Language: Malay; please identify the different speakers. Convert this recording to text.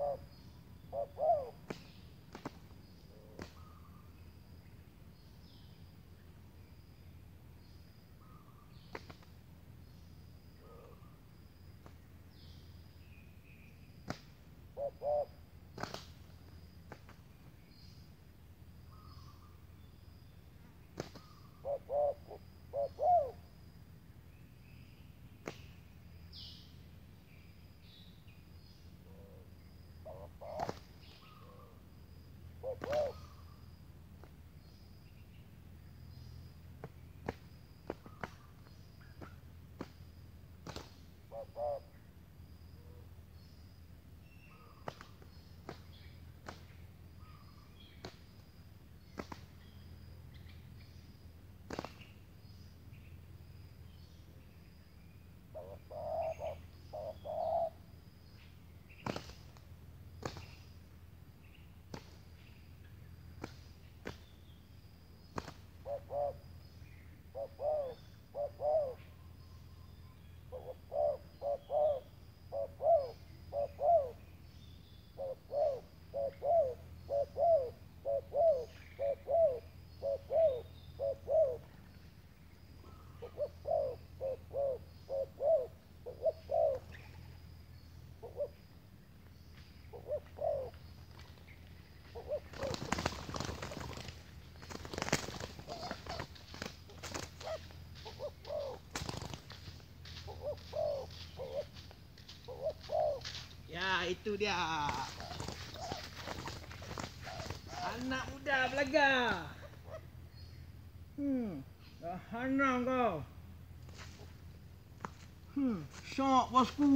Speaker 1: Um, um, itu dia. Anak muda belaga. Hmm, dah hanam kau. Hmm, syok bosku.